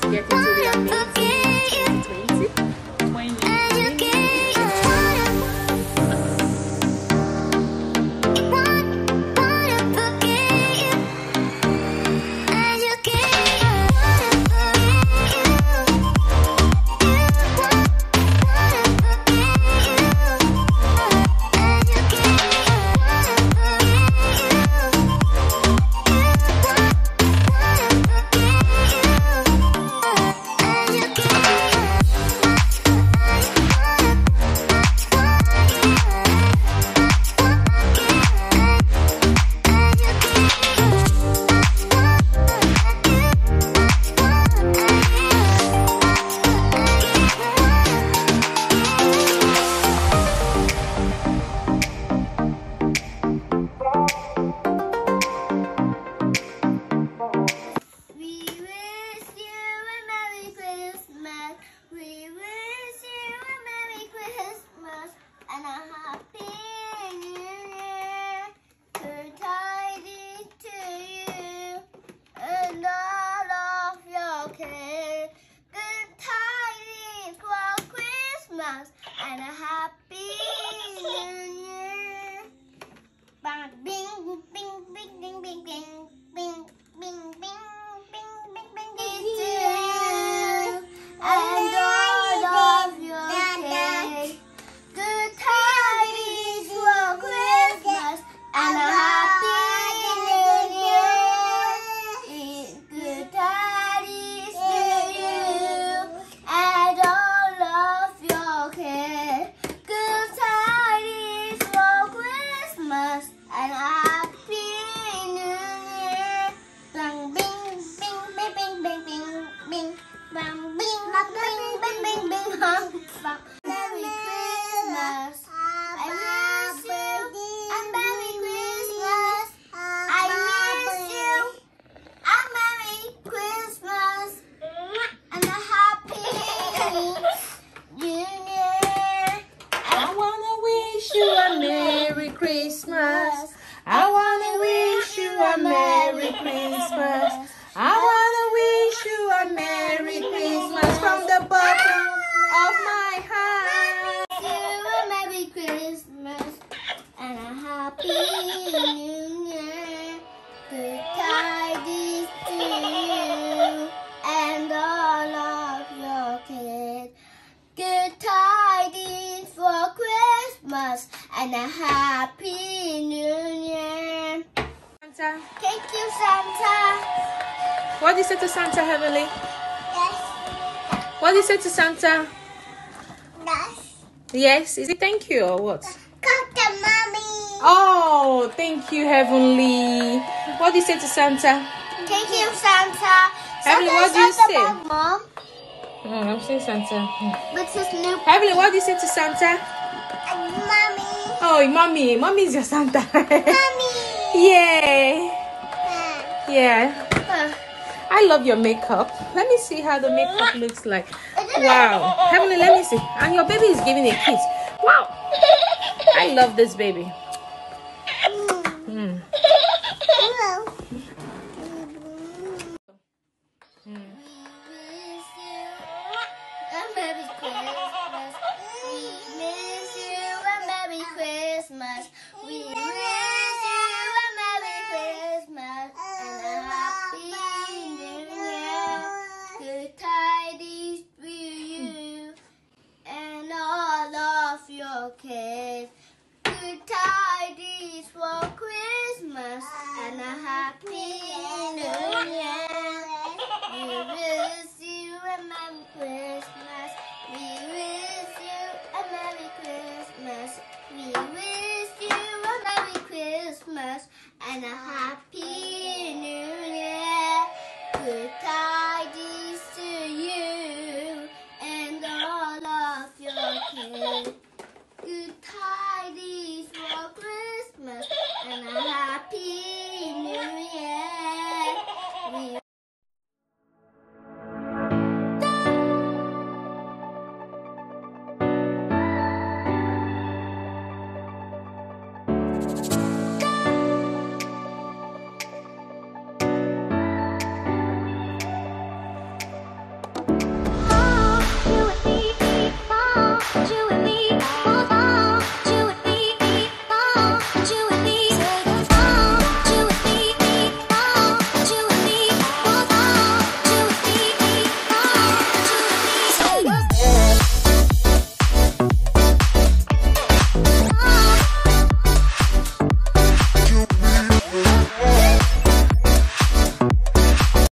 to get into their. And a Happy Yeah. Wish you a Merry Christmas. I wanna wish you a Merry Christmas. And a Happy New Year. Santa, Thank you, Santa. what do you say to Santa, Heavenly? Yes, What do you say to Santa? yes. Yes, is it thank you or what? Got the mommy. Oh, thank you, Heavenly. What do you say to Santa? Thank you, Santa. Heavenly, Santa what do you say? Mom, Oh, I'm saying Santa. but his new Heavenly, what do you say to Santa? mommy. Oh, mommy, mommy is your Santa. Mommy. yeah, Uh, yeah. uh, I love your makeup. Let me see how the makeup looks like. Wow, Heavenly, let me see. And your baby is giving a kiss. Wow, I love this baby. Kids. Good tidings for Christmas and a Happy New Year.